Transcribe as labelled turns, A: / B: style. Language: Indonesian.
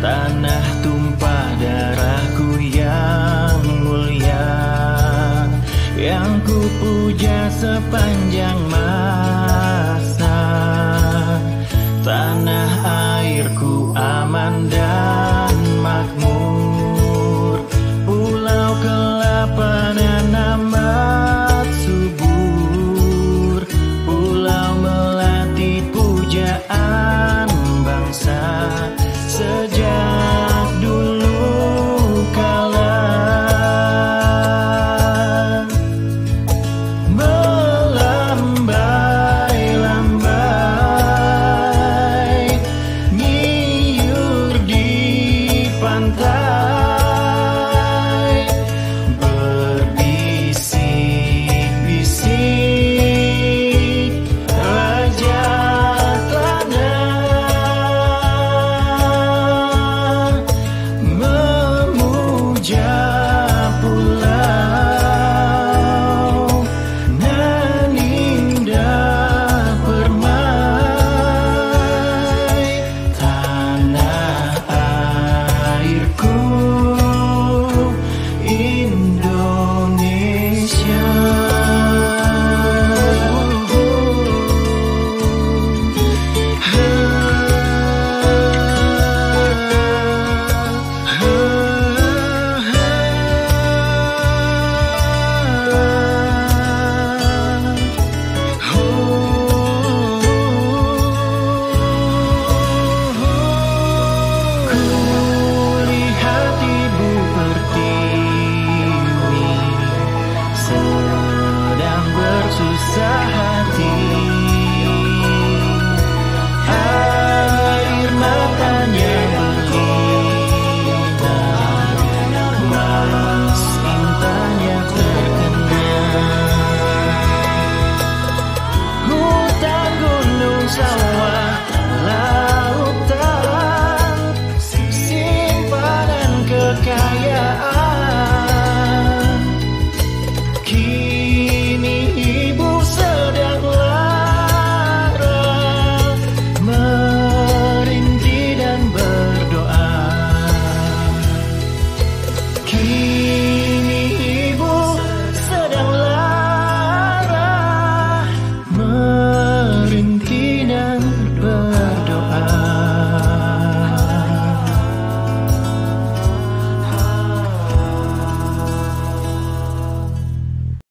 A: Tanah tumpah darahku yang mulia Yang ku puja sepanjang masa. Tanah airku aman dan makmur Pulau kelapa